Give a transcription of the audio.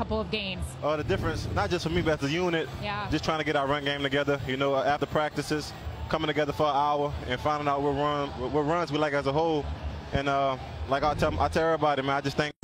couple of games? Uh, the difference, not just for me, but the unit, Yeah. just trying to get our run game together. You know, uh, after practices, coming together for an hour and finding out what run, what runs we like as a whole. And uh, like I tell, I tell everybody, man, I just think.